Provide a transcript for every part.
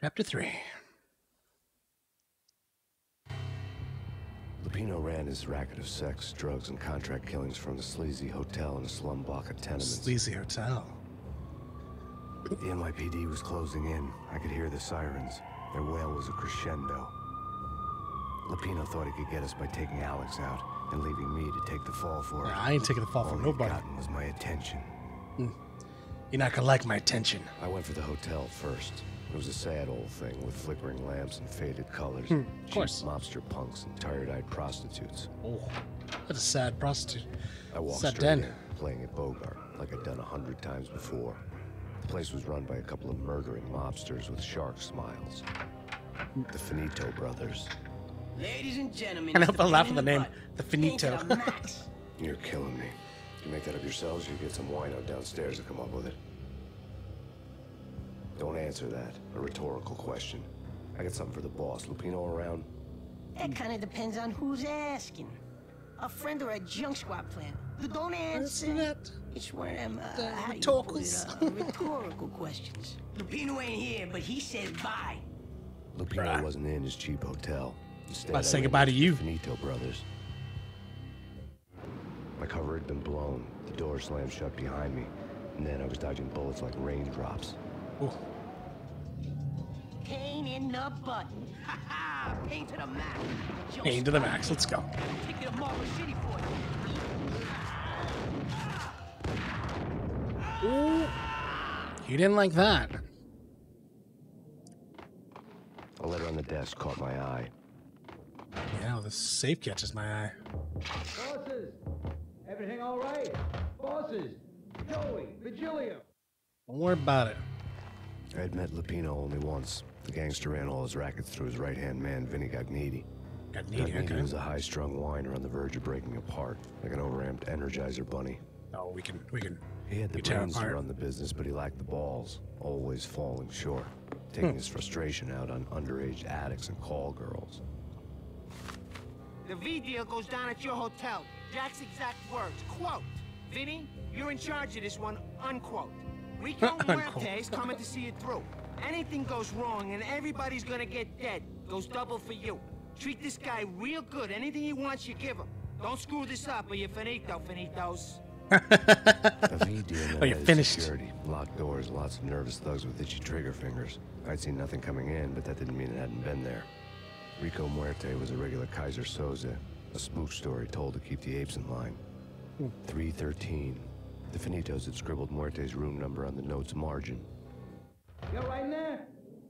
Chapter 3. Lupino ran his racket of sex, drugs, and contract killings from the sleazy hotel in a slum block of tenements. Sleazy Hotel. The NYPD was closing in. I could hear the sirens. Their wail was a crescendo. Lupino thought he could get us by taking Alex out and leaving me to take the fall for it. I ain't taking the fall All he'd nobody. gotten was my attention. Hmm. You're not gonna like my attention. I went for the hotel first. It was a sad old thing with flickering lamps and faded colors. Hmm, of cheap course. mobster punks and tired-eyed prostitutes. Oh, what a sad prostitute. I walked Sad straight den. in, playing at Bogart, like I'd done a hundred times before. The place was run by a couple of murdering mobsters with shark smiles. The Finito brothers. Ladies and gentlemen, Can't it's help the laugh at the name, Butt. the Finito. Painted a max. You're killing me. You make that up yourselves, you get some wino downstairs to come up with it. Don't answer that. A rhetorical question. I got something for the boss. Lupino around? That kind of depends on who's asking. A friend or a junk squad plan. The don't answer. that. It's one of them, uh, The how do you put it, uh, rhetorical questions. Lupino ain't here, but he said bye. Lupino Bruh. wasn't in his cheap hotel. Instead, I say ran goodbye to you. Finito brothers. My cover had been blown. The door slammed shut behind me. And then I was dodging bullets like raindrops. Ooh, Pain in the butt. Ha ha! Pain to the max. Junk pain to the max. Let's go. Ticket of Marble City for you. Ooh. He didn't like that. A letter on the desk caught my eye. Yeah, the safe catches my eye. Bosses! Everything all right? Bosses! Joey, Virgilio! Don't worry about it. I had met Lupino only once. The gangster ran all his rackets through his right-hand man, Vinny Gognitti. Got needy, Gognitti okay. was a high-strung whiner on the verge of breaking apart, like an overamped Energizer bunny. Oh, we can, we can. He had the You tear brains to run the business, but he lacked the balls, always falling short, taking hmm. his frustration out on underage addicts and call girls. The V deal goes down at your hotel. Jack's exact words. Quote, Vinny, you're in charge of this one, unquote. Rico Unquote. Muerte's coming to see it through. Anything goes wrong and everybody's gonna get dead. Goes double for you. Treat this guy real good. Anything he wants, you give him. Don't screw this up or you're finito, finitos. A V deal meant Oh, you're added finished. security, locked doors, lots of nervous thugs with itchy trigger fingers. I'd seen nothing coming in, but that didn't mean it hadn't been there. Rico Muerte was a regular Keyser Söze, a spoof story told to keep the apes in line. Hmm. 313. The Finitos had scribbled Muerte's room number on the note's margin. You're right in there?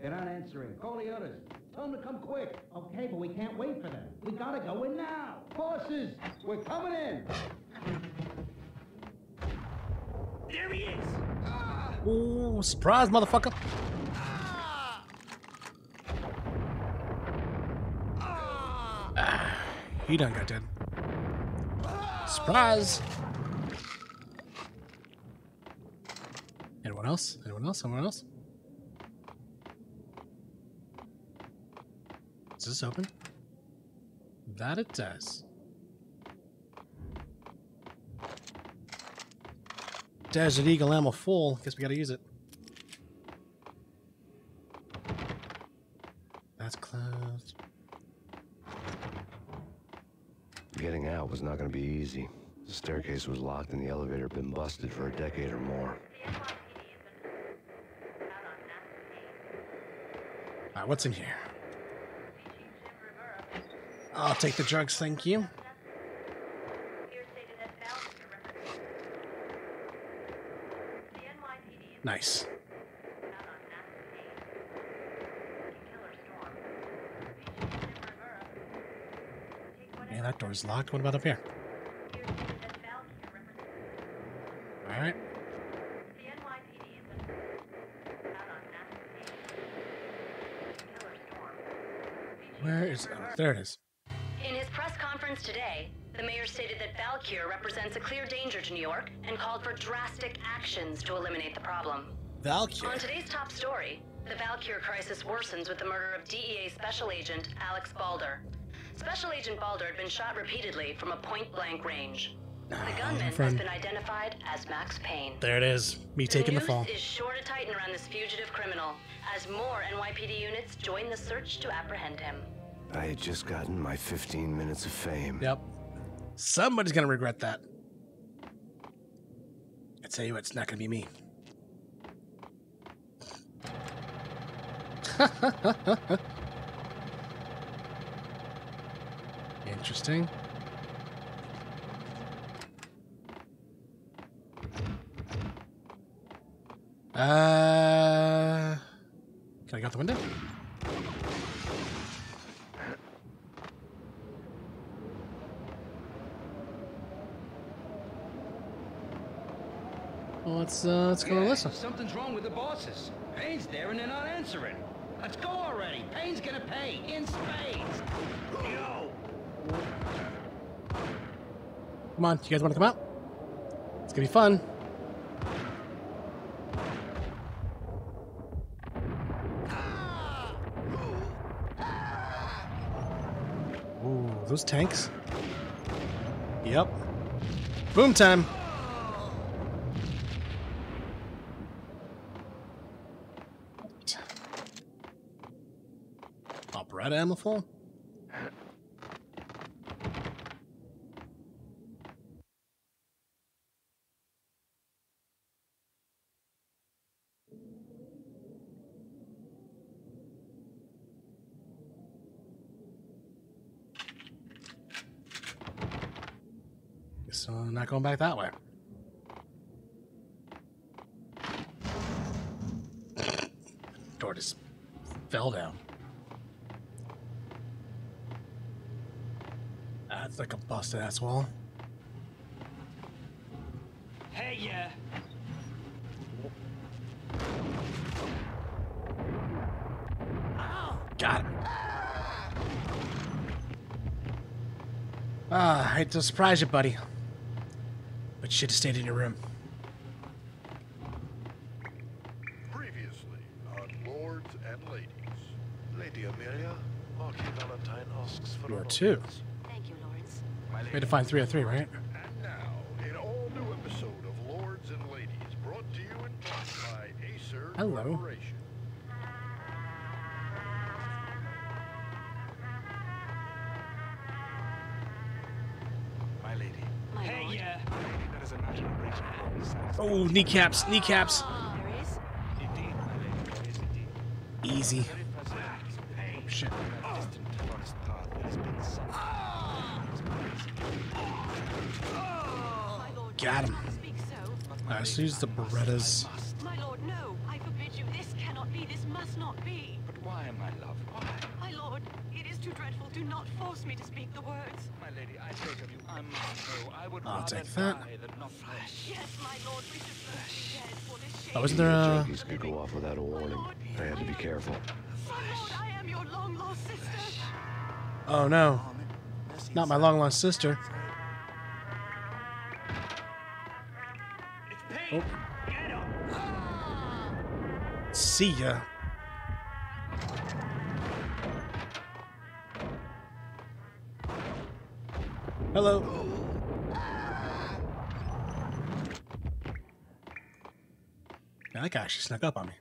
They're not answering. Call the others. Tell them to come quick. Okay, but we can't wait for them. We gotta go in now. Bosses, we're coming in. There he is! Ooh, surprise, motherfucker. Ah, he done got dead. Surprise. Anyone else? Anyone else? Anyone else? Is this open? That it does. Desert Eagle ammo full. Guess we gotta use it. That's closed. Getting out was not to be easy. The staircase was locked and the elevator had been busted for a decade or more. What's in here? I'll take the drugs, thank you. Nice. Yeah, that door's locked. What about up here? Is oh, uh, there it is. In his press conference today, the mayor stated that Valkyr represents a clear danger to New York and called for drastic actions to eliminate the problem. Valkyr. On today's top story, the Valkyr crisis worsens with the murder of DEA Special Agent Alex Balder. Special Agent Balder had been shot repeatedly from a point blank range. The ah, gunman has been identified as Max Payne. There it is. Me taking the news fall. is sure to tighten around this fugitive criminal as more NYPD units join the search to apprehend him. I had just gotten my 15 minutes of fame. Yep. Somebody's gonna regret that. I tell you what, it's not gonna be me. Interesting. Uh, can I go out the window? Well, let's uh, let's go Yeah, Alyssa. Something's wrong with the bosses. Payne's there and they're not answering. Let's go already. Payne's gonna pay in spades. Yo. Come on, you guys want to come out? It's gonna be fun. Ooh, those tanks. Yep. Boom time. Ammo full? Guess uh, not going back that way. Door just fell down. That's like a busted ass wall. Hey, yeah. Got him. Ah, I hate to surprise you, buddy. But you should have stayed in your room. Previously on Lords and Ladies. Lady Amelia, Marquis Valentine asks for You an are too. audience. Thank you, Lawrence. We had to find 303, right? And now, an all-new episode of Lords and Ladies, brought to you in part by Aesir Hello. Corporation. My lady. My Hey, lord. yeah. That is a matter of great. Oh, kneecaps, kneecaps. Ah, there is. Indeed, my lady. There is indeed. Easy. Let's use the Berettas. My lord, no. I forbid you. This cannot be. This must not be. But why, my love? Why? My lord, it is too dreadful. Do not force me to speak the words. My lady, I beg of you, I must know. I would I'll rather take that. die than not flesh. Yes, my lord, we should both be dead for this shame. Oh, wasn't there a... Uh, junkies could go off without a warning. I had to be careful. My lord, I am your long lost sister. Oh no. Not my long lost sister. Oh. See ya. Hello. Yeah, that guy actually snuck up on me.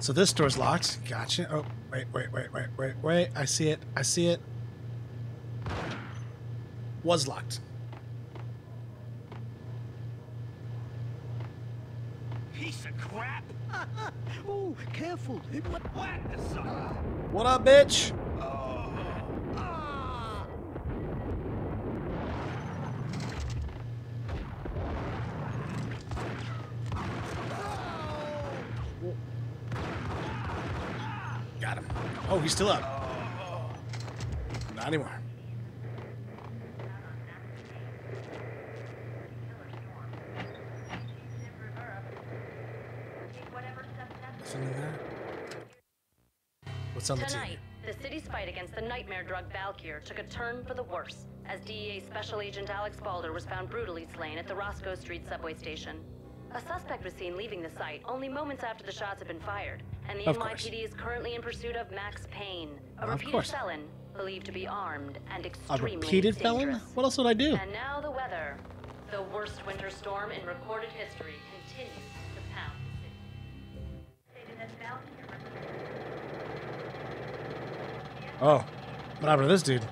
So this door's locked. Gotcha. Oh, wait, wait, wait, wait, wait, wait. I see it. I see it. Was locked. Piece of crap. oh, careful. It might whack the son. What up, bitch? Oh, he's still up. Not anymore. What's on the team? Tonight, the city's fight against the nightmare drug Valkyr took a turn for the worse as DEA Special Agent Alex Balder was found brutally slain at the Roscoe Street subway station. A suspect was seen leaving the site only moments after the shots had been fired, and the Of course. NYPD is currently in pursuit of Max Payne, a Of repeated course. felon believed to be armed and A extremely repeated felon? What else would I do? And now the weather. The worst winter storm in recorded history continues to pound the city. Stated that Valkyr Oh, what happened to this dude?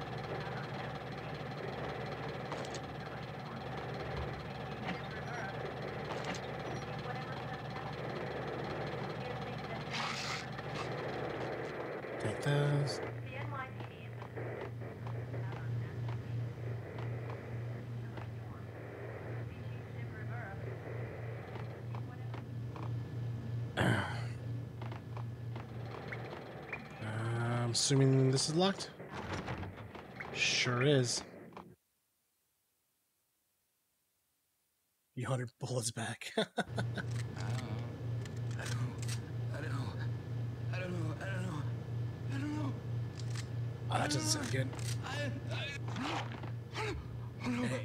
Those. I'm assuming this is locked. Sure is. You hundred bullets back. I don't know. I don't know. I don't know. I don't know. I don't know. oh, that doesn't sound good.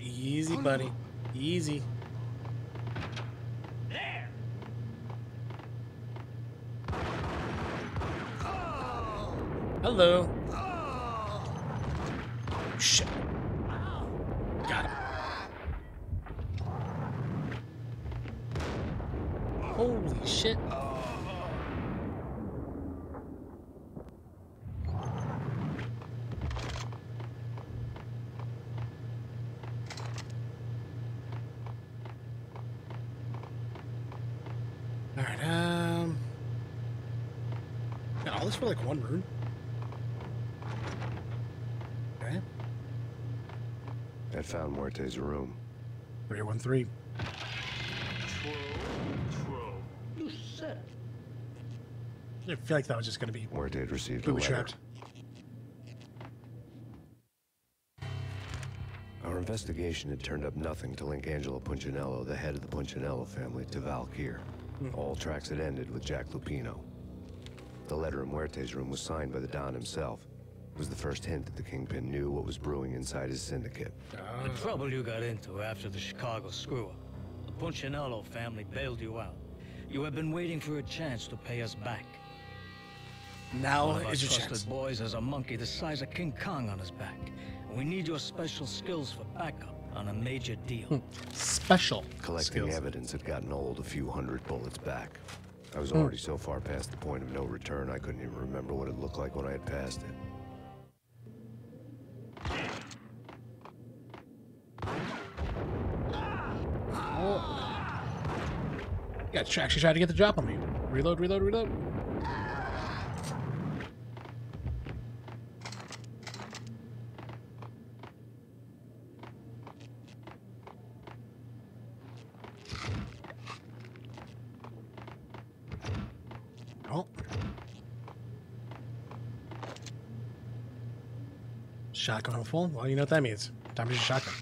Easy, buddy. Easy. Hello. Shit. Got him. Holy shit. Alright, um. Got all this for like one room? Okay. I found Muerte's room. 313. You said I feel like that was just gonna be Muerte had received a booby letter. trapped. Our investigation had turned up nothing to link Angelo Punchinello, the head of the Punchinello family, to Valkyr. Hmm. All tracks had ended with Jack Lupino. The letter in Muerte's room was signed by the Don himself. It was the first hint that the Kingpin knew what was brewing inside his syndicate. The trouble you got into after the Chicago screw-up. The Punchinello family bailed you out. You have been waiting for a chance to pay us back. Now One of our is your trusted chance. boys has a monkey the size of King Kong on his back. We need your special skills for backup on a major deal. Hmm. Special Collecting skills. evidence had gotten old a few hundred bullets back. I was already so far past the point of no return, I couldn't even remember what it looked like when I had passed it. Yeah, she actually tried to get the drop on me. Reload, reload, reload. Oh. Shotgun full? Well, you know what that means. Time to use a shotgun.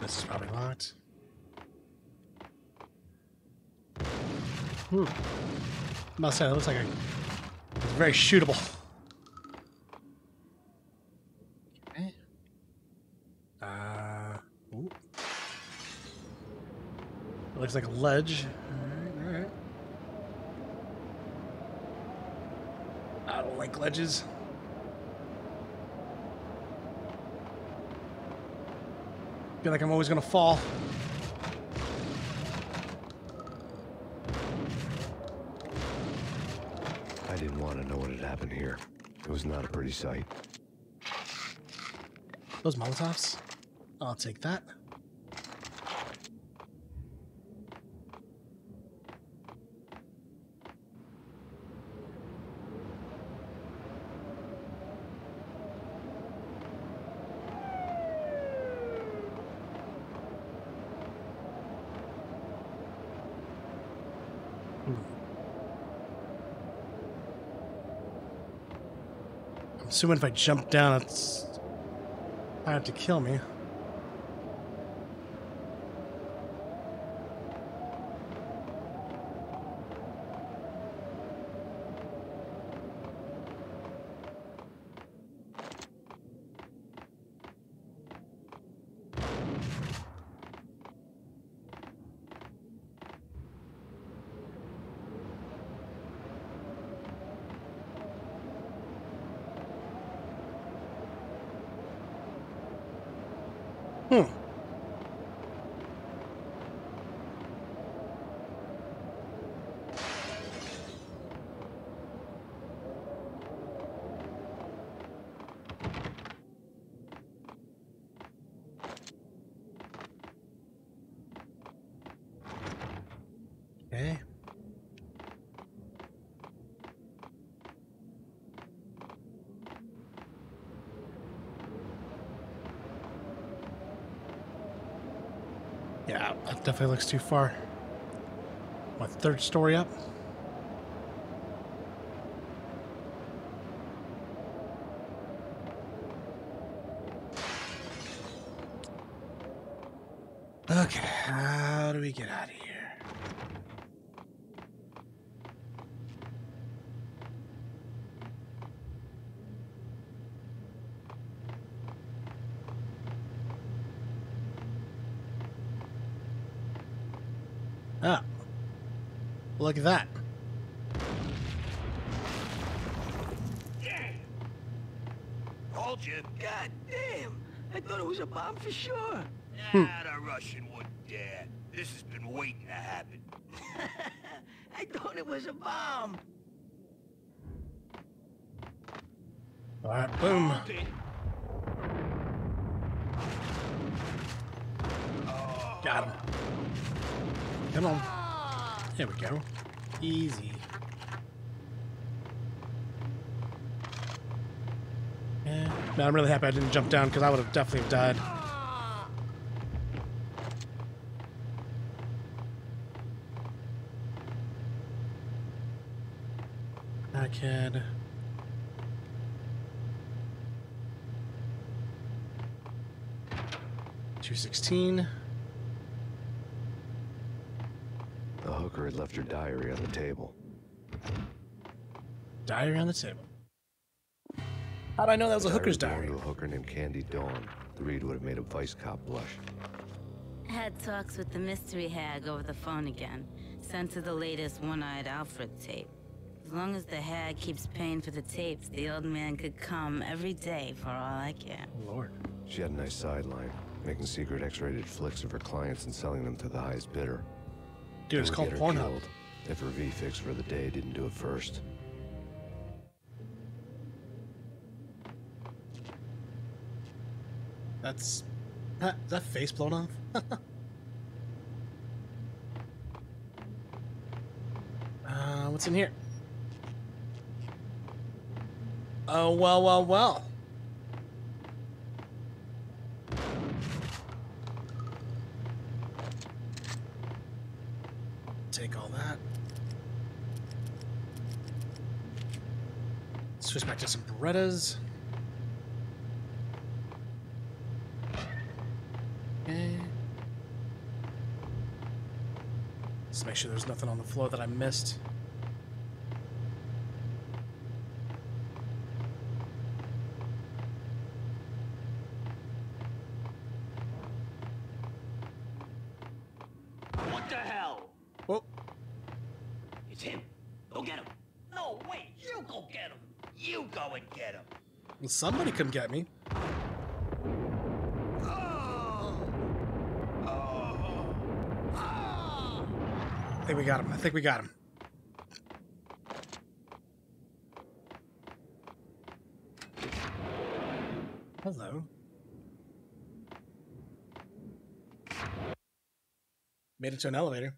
This is probably locked. Hmm. I'm about say, that looks like a, it's very shootable. Okay. Uh, ooh. It looks like a ledge. Alright, alright. I don't like ledges. Feel like I'm always gonna fall. I didn't want to know what had happened here. It was not a pretty sight. Those Molotovs? I'll take that. Assuming if I jump down, it's I have to kill me. Hmm. Okay. Yeah, that definitely looks too far. My third story up? Okay, how do we get out of here? Ah. Look at that. Told you. God damn. I thought it was a bomb for sure. Hmm. Nah, the Russian wouldn't dare. This has been waiting to happen. I thought it was a bomb. Alright, boom. Got him. Come on. There we go. Easy. Yeah. Man, I'm really happy I didn't jump down because I would have definitely died. I can. Two sixteen. The hooker had left her diary on the table. Diary on the table. How'd I know that was a hooker's diary? To a hooker named Candy Dawn. The read would have made a vice cop blush. Had talks with the mystery hag over the phone again. Sent her the latest one-eyed Alfred tape. As long as the hag keeps paying for the tapes, the old man could come every day for all I care. Lord. She had a nice sideline, making secret X-rated flicks of her clients and selling them to the highest bidder. Dude, it's called Pornhub. If her V-fix for the day didn't do it first. That's. Is that face blown off? uh, what's in here? Oh, well, well, well. Take all that. Switch back to some Berettas. Eh. Okay. Let's make sure there's nothing on the floor that I missed. What the hell? Oh, It's him. Go get him. No, wait. You go get him. You go and get him. well, somebody come get me. I think we got him. I think we got him. Hello. Made it to an elevator.